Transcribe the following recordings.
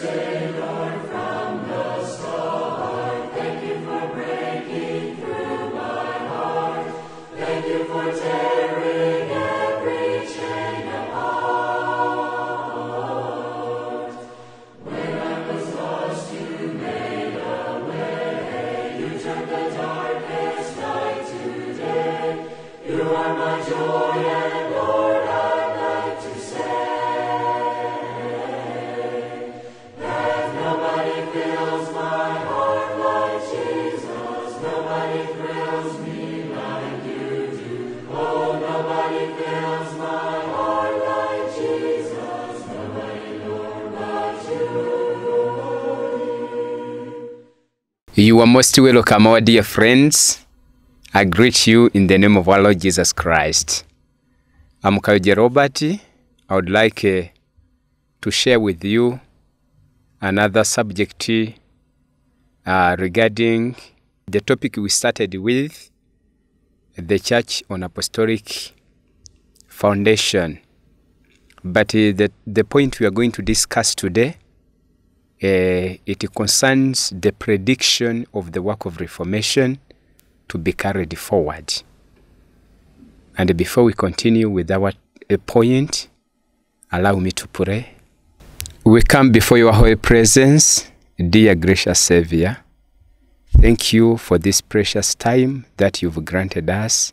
say. You are most welcome, our dear friends. I greet you in the name of our Lord Jesus Christ. I'm Kayogera Robert. I would like uh, to share with you another subject uh, regarding the topic we started with the Church on Apostolic Foundation. But uh, the, the point we are going to discuss today it concerns the prediction of the work of Reformation to be carried forward. And before we continue with our uh, point, allow me to pray. We come before your holy presence, dear gracious Savior. Thank you for this precious time that you've granted us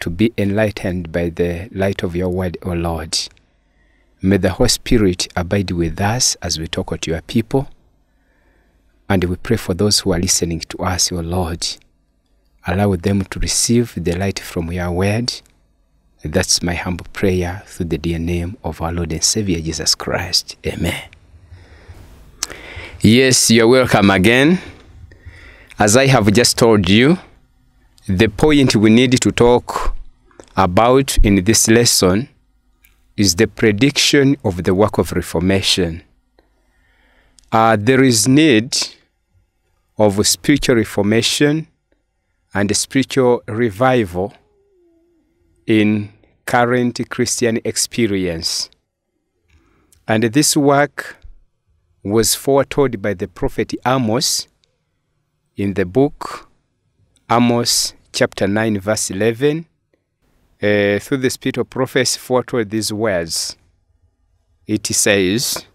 to be enlightened by the light of your word, O Lord. May the Holy Spirit abide with us as we talk to your people. And we pray for those who are listening to us, O Lord. Allow them to receive the light from your word. That's my humble prayer through the dear name of our Lord and Savior Jesus Christ. Amen. Yes, you're welcome again. As I have just told you, the point we need to talk about in this lesson is the prediction of the work of reformation. Uh, there is need of spiritual reformation and spiritual revival in current Christian experience. And this work was foretold by the prophet Amos in the book Amos chapter 9 verse 11 uh, through the spirit of prophecy foretold these words. It says,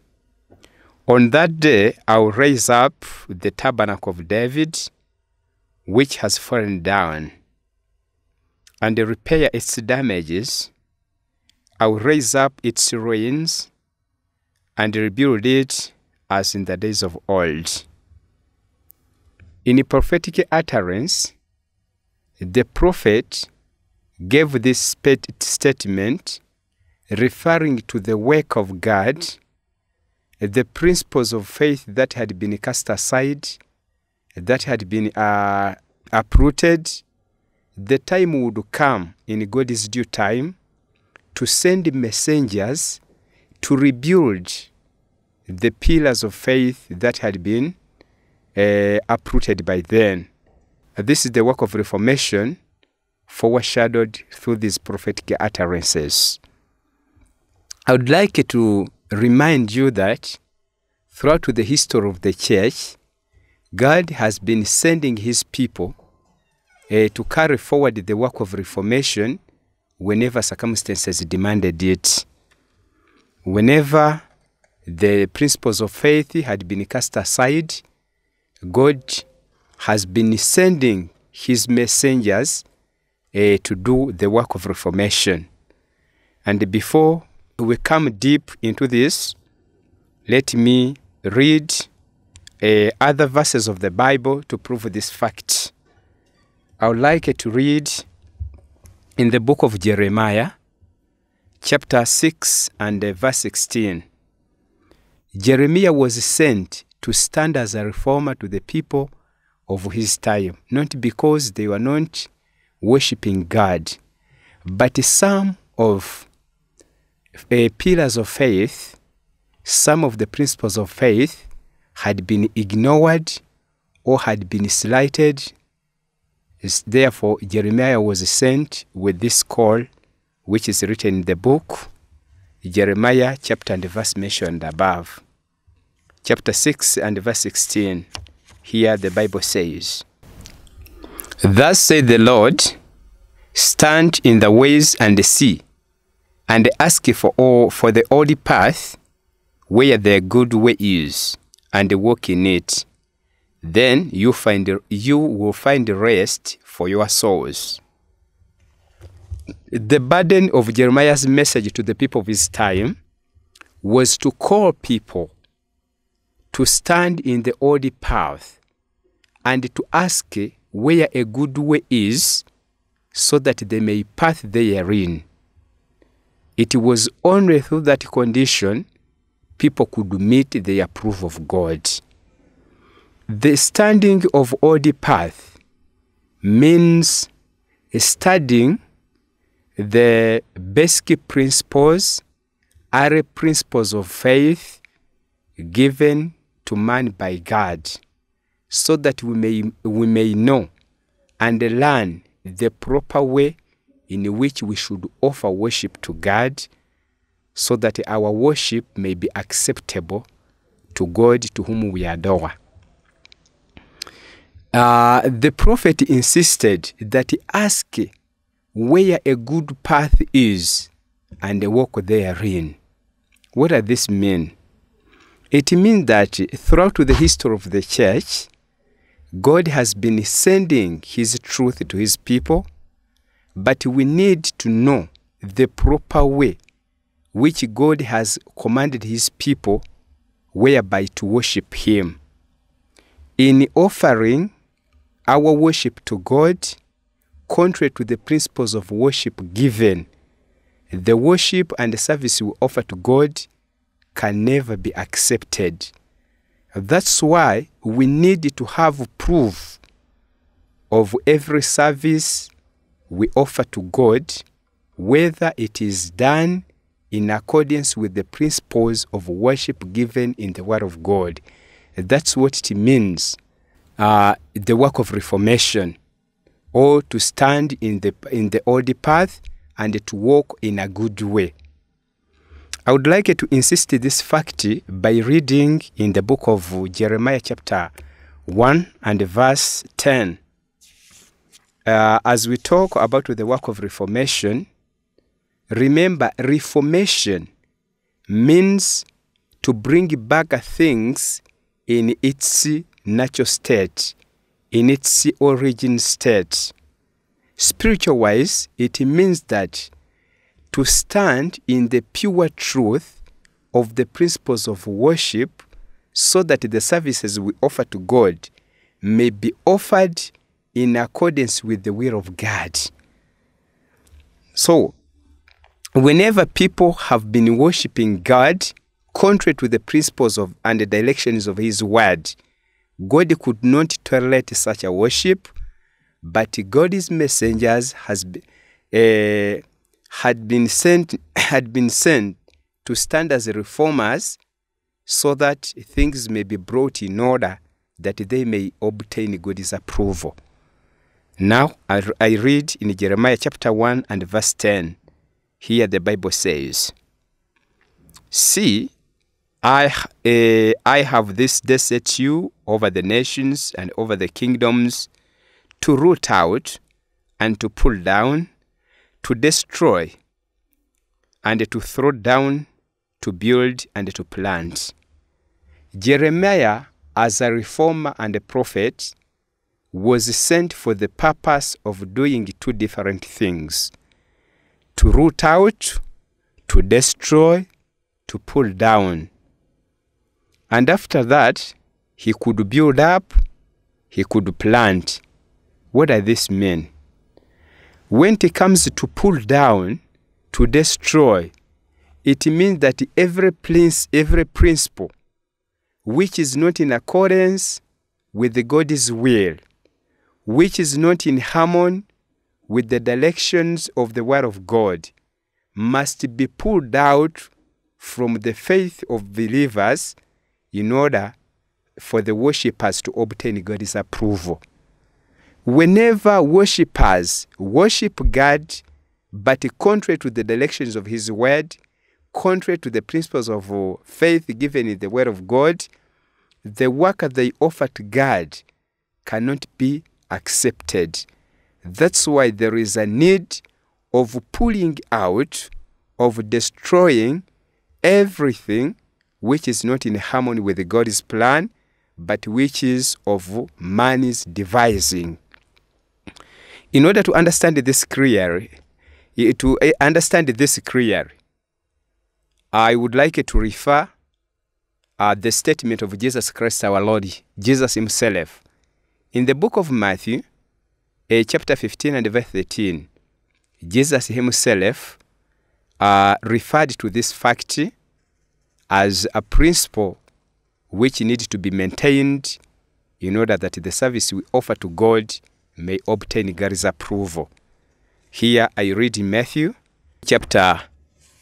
On that day I will raise up the tabernacle of David, which has fallen down, and repair its damages. I will raise up its ruins and rebuild it as in the days of old. In a prophetic utterance, the prophet gave this statement referring to the work of God, the principles of faith that had been cast aside, that had been uh, uprooted. The time would come in God's due time to send messengers to rebuild the pillars of faith that had been uh, uprooted by then. This is the work of Reformation foreshadowed through these prophetic utterances. I would like to remind you that throughout the history of the church, God has been sending his people uh, to carry forward the work of reformation whenever circumstances demanded it. Whenever the principles of faith had been cast aside, God has been sending his messengers uh, to do the work of reformation. And before we come deep into this, let me read uh, other verses of the Bible to prove this fact. I would like to read in the book of Jeremiah, chapter 6 and verse 16. Jeremiah was sent to stand as a reformer to the people of his time, not because they were not worshiping God. But some of uh, pillars of faith, some of the principles of faith had been ignored or had been slighted. Therefore, Jeremiah was sent with this call, which is written in the book, Jeremiah chapter and verse mentioned above. chapter 6 and verse 16. Here the Bible says, Thus said the Lord, stand in the ways and see, and ask for all for the old path where the good way is, and walk in it. Then you find you will find rest for your souls. The burden of Jeremiah's message to the people of his time was to call people to stand in the old path and to ask where a good way is so that they may pass therein. It was only through that condition people could meet the approval of God. The standing of all the path means studying the basic principles are principles of faith given to man by God so that we may, we may know and learn the proper way in which we should offer worship to God so that our worship may be acceptable to God to whom we adore. Uh, the prophet insisted that he ask where a good path is and walk therein. What does this mean? It means that throughout the history of the church, God has been sending His truth to His people, but we need to know the proper way which God has commanded His people whereby to worship Him. In offering our worship to God, contrary to the principles of worship given, the worship and the service we offer to God can never be accepted. That's why we need to have proof of every service we offer to God, whether it is done in accordance with the principles of worship given in the Word of God. That's what it means, uh, the work of reformation, or to stand in the, in the old path and to walk in a good way. I would like to insist this fact by reading in the book of Jeremiah chapter 1 and verse 10. Uh, as we talk about the work of reformation, remember reformation means to bring back things in its natural state, in its origin state. Spiritual wise, it means that to stand in the pure truth of the principles of worship so that the services we offer to God may be offered in accordance with the will of God. So, whenever people have been worshiping God contrary to the principles of and the directions of His Word, God could not tolerate such a worship, but God's messengers has been, uh, had been sent had been sent to stand as reformers so that things may be brought in order that they may obtain God's approval. Now I, I read in Jeremiah chapter 1 and verse 10. Here the Bible says, See, I, uh, I have this day set you over the nations and over the kingdoms to root out and to pull down, to destroy, and to throw down, to build, and to plant. Jeremiah, as a reformer and a prophet, was sent for the purpose of doing two different things to root out, to destroy, to pull down. And after that, he could build up, he could plant. What does this mean? When it comes to pull down, to destroy, it means that every, prince, every principle which is not in accordance with the God's will, which is not in harmony with the directions of the Word of God, must be pulled out from the faith of believers in order for the worshippers to obtain God's approval. Whenever worshippers worship God, but contrary to the directions of His Word, contrary to the principles of uh, faith given in the Word of God, the work they offer to God cannot be accepted. That's why there is a need of pulling out, of destroying everything which is not in harmony with God's plan, but which is of man's devising. In order to understand this clearly, to eh, understand this clearly, I would like to refer uh, the statement of Jesus Christ our Lord, Jesus himself. In the book of Matthew, uh, chapter 15 and verse 13, Jesus himself uh, referred to this fact as a principle which needs to be maintained in order that the service we offer to God may obtain God's approval. Here I read in Matthew chapter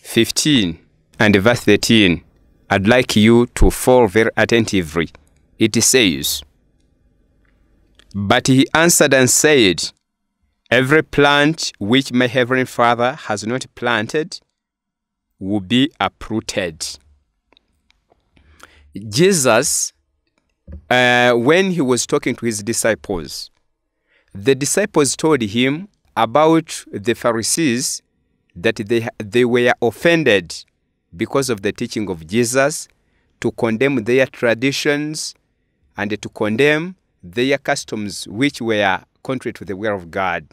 15 and verse 13. I'd like you to follow very attentively. It says, But he answered and said, Every plant which my heavenly Father has not planted will be uprooted. Jesus, uh, when he was talking to his disciples, the disciples told him about the Pharisees that they, they were offended because of the teaching of Jesus to condemn their traditions and to condemn their customs which were contrary to the will of God.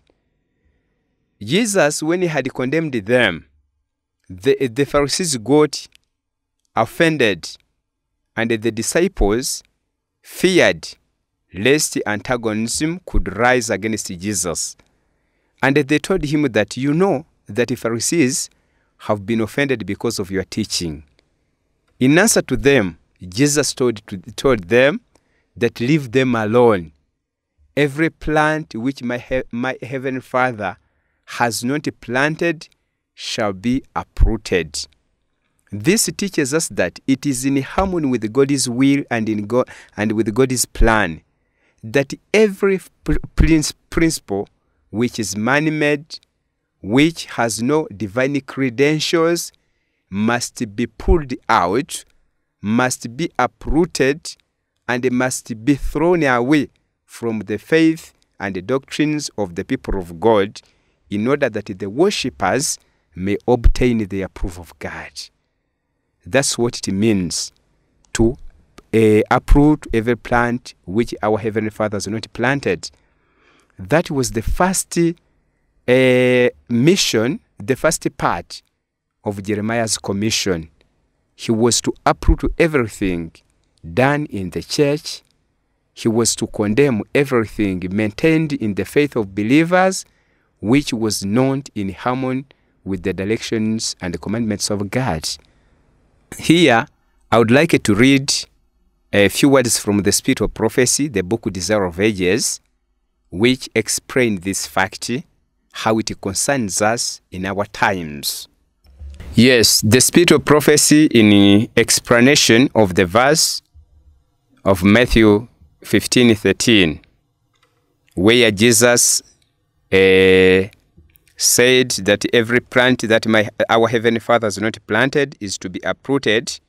Jesus, when he had condemned them, the, the Pharisees got offended and the disciples feared lest antagonism could rise against Jesus. And they told him that you know that the Pharisees have been offended because of your teaching. In answer to them, Jesus told, to, told them that leave them alone. Every plant which my, he, my heavenly Father has not planted shall be uprooted. This teaches us that it is in harmony with God's will and in God and with God's plan that every principle which is man-made, which has no divine credentials, must be pulled out, must be uprooted, and must be thrown away from the faith and the doctrines of the people of God in order that the worshippers may obtain the approval of God. That's what it means to uh, uproot every plant which our Heavenly Father has not planted. That was the first uh, mission, the first part of Jeremiah's commission. He was to uproot everything done in the church. He was to condemn everything maintained in the faith of believers, which was not in harmony with the directions and the commandments of God. Here, I would like to read a few words from the Spirit of Prophecy, the book Desire of Ages, which explain this fact, how it concerns us in our times. Yes, the Spirit of Prophecy in explanation of the verse of Matthew 15 13, where Jesus uh, said that every plant that my, our Heavenly Father has not planted is to be uprooted,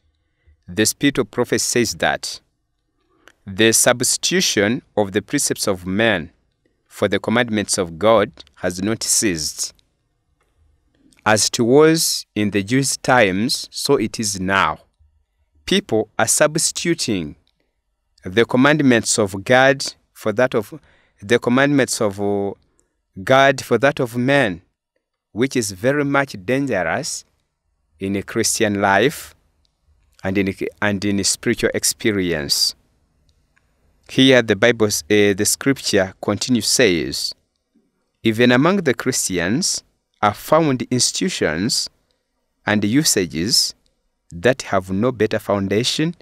the Spirit of prophecy says that the substitution of the precepts of man for the commandments of God has not ceased. As it was in the Jewish times, so it is now. People are substituting the commandments of God for that of the commandments of God for that of man, which is very much dangerous in a Christian life and in, and in spiritual experience. Here the Bible, uh, the scripture continues says, even among the Christians are found institutions and usages that have no better foundation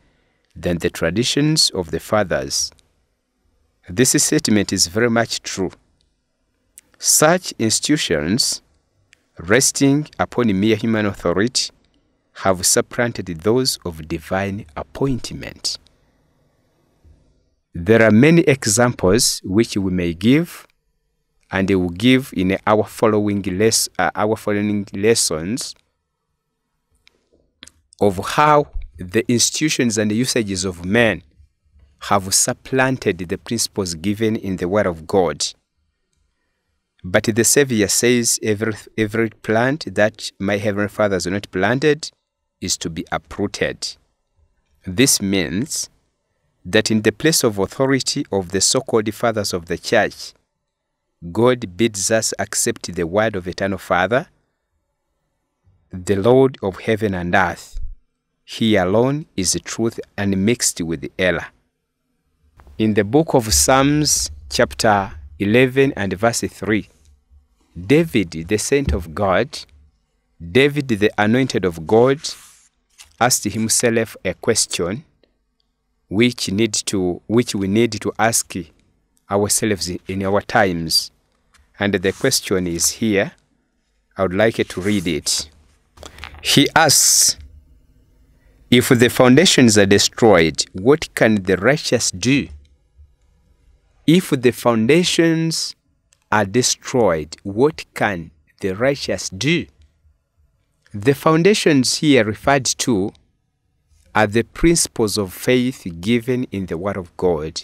than the traditions of the fathers. This statement is very much true. Such institutions, resting upon mere human authority, have supplanted those of divine appointment. There are many examples which we may give, and we will give in our following, les- uh, our following lessons of how the institutions and the usages of men have supplanted the principles given in the Word of God. But the Savior says every, every plant that my Heavenly Father has not planted is to be uprooted. This means that in the place of authority of the so called fathers of the church, God bids us accept the word of eternal Father, the Lord of heaven and earth. He alone is the truth and mixed with the error. In the book of Psalms, chapter 11 and verse 3, David, the saint of God, David, the anointed of God, asked himself a question which need to which we need to ask ourselves in our times. And the question is here. I would like to read it. He asks, If the foundations are destroyed, what can the righteous do? If the foundations are destroyed, what can the righteous do? The foundations here referred to are the principles of faith given in the Word of God.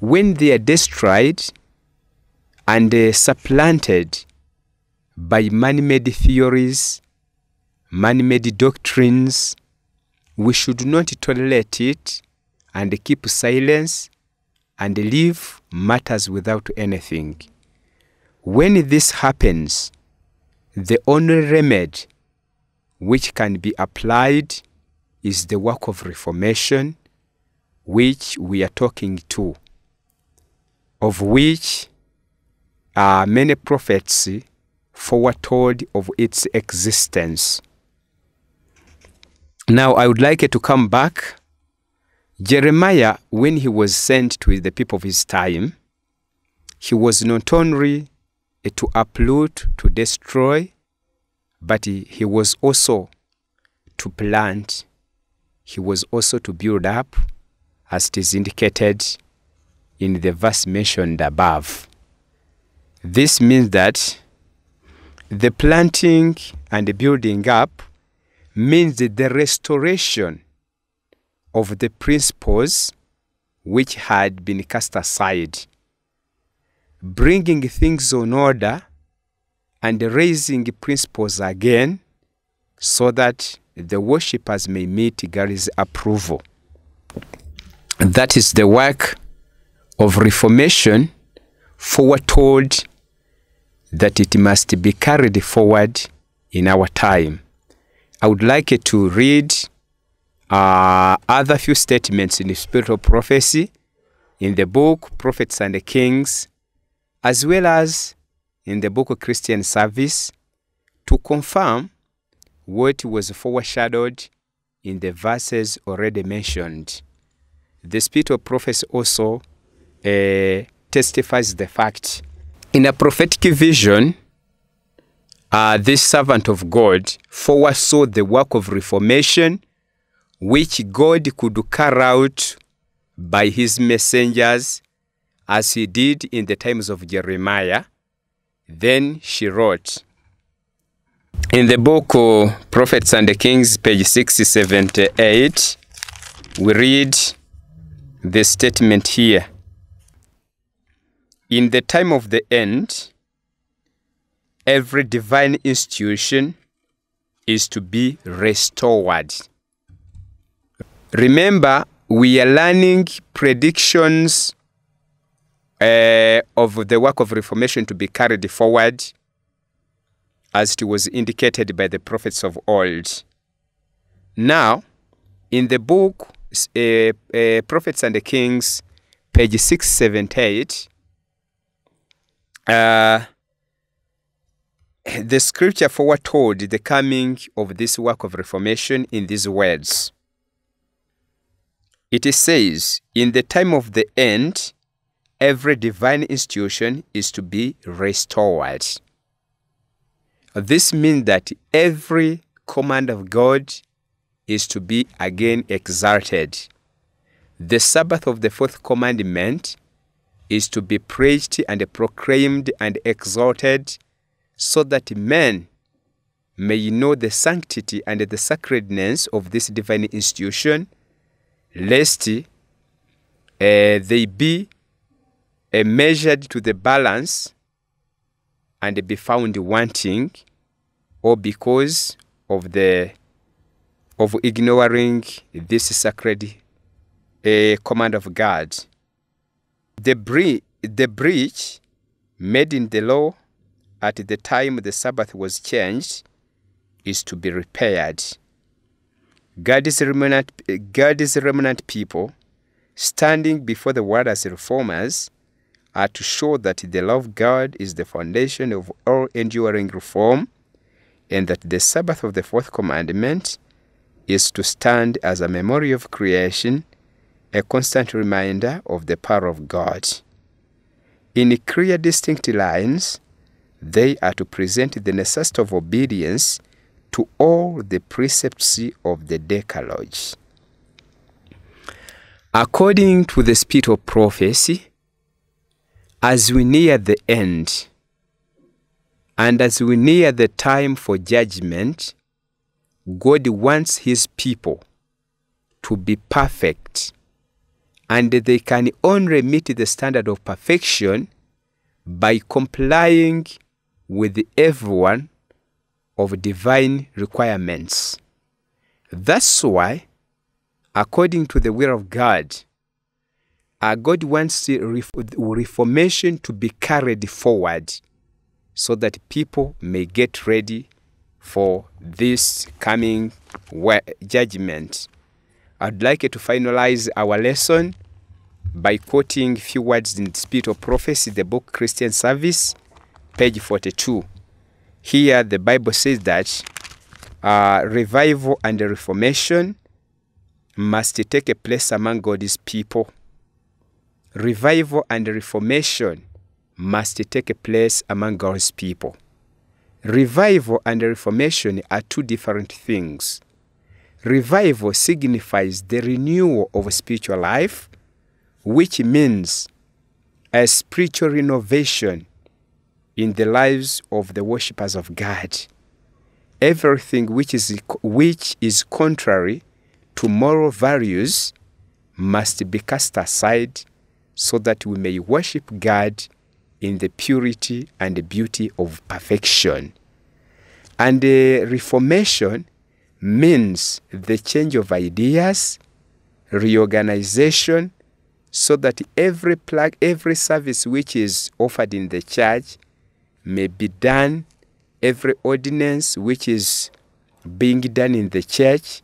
When they are destroyed and uh, supplanted by man made theories, man made doctrines, we should not tolerate it and keep silence and leave matters without anything. When this happens, the only remedy which can be applied is the work of reformation which we are talking to, of which uh, many prophets foretold of its existence. Now, I would like to come back. Jeremiah, when he was sent to the people of his time, he was not only to uproot, to destroy, but he, he was also to plant he was also to build up, as it is indicated in the verse mentioned above. This means that the planting and the building up means the restoration of the principles which had been cast aside, bringing things on order and raising principles again so that the worshippers may meet God's approval. That is the work of reformation foretold that it must be carried forward in our time. I would like to read uh, other few statements in the spirit of prophecy in the book Prophets and the Kings, as well as in the book of Christian Service, to confirm what was foreshadowed in the verses already mentioned. The spirit of prophecy also uh, testifies the fact. In a prophetic vision, uh, this servant of God foresaw the work of reformation which God could carry out by his messengers as he did in the times of Jeremiah. Then she wrote, in the book of Prophets and the Kings, page 678, we read the statement here. In the time of the end, every divine institution is to be restored. Remember, we are learning predictions uh, of the work of reformation to be carried forward as it was indicated by the prophets of old. Now, in the book uh, uh, Prophets and the Kings, page 678, uh, the scripture foretold the coming of this work of reformation in these words. It says, In the time of the end, every divine institution is to be restored. This means that every command of God is to be again exalted. The Sabbath of the fourth commandment is to be preached and proclaimed and exalted so that men may know the sanctity and the sacredness of this divine institution, lest uh, they be measured to the balance and be found wanting, or because of the of ignoring this sacred uh, command of God. The, bre- the breach made in the law at the time the Sabbath was changed is to be repaired. God's remnant, God's remnant people standing before the world as reformers are to show that the love of God is the foundation of all enduring reform and that the Sabbath of the fourth commandment is to stand as a memory of creation, a constant reminder of the power of God. In clear, distinct lines, they are to present the necessity of obedience to all the precepts of the Decalogue. According to the spirit of prophecy, as we near the end, and as we near the time for judgment, God wants His people to be perfect, and they can only meet the standard of perfection by complying with everyone of divine requirements. That's why, according to the will of God, our God wants the reformation to be carried forward so that people may get ready for this coming judgment. I'd like to finalize our lesson by quoting a few words in the Spirit of Prophecy, the book Christian Service, page 42. Here, the Bible says that uh, revival and reformation must take a place among God's people. Revival and reformation must take place among God's people. Revival and reformation are two different things. Revival signifies the renewal of spiritual life, which means a spiritual renovation in the lives of the worshippers of God. Everything which is, which is contrary to moral values must be cast aside so that we may worship God in the purity and the beauty of perfection. And the reformation means the change of ideas, reorganization, so that every plug, every service which is offered in the church may be done, every ordinance which is being done in the church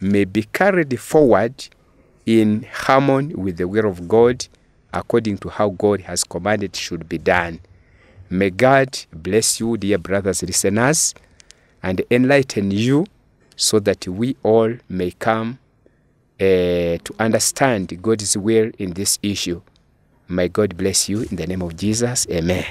may be carried forward in harmony with the will of God according to how God has commanded should be done. May God bless you, dear brothers listeners, and enlighten you so that we all may come uh, to understand God's will in this issue. May God bless you in the name of Jesus. Amen.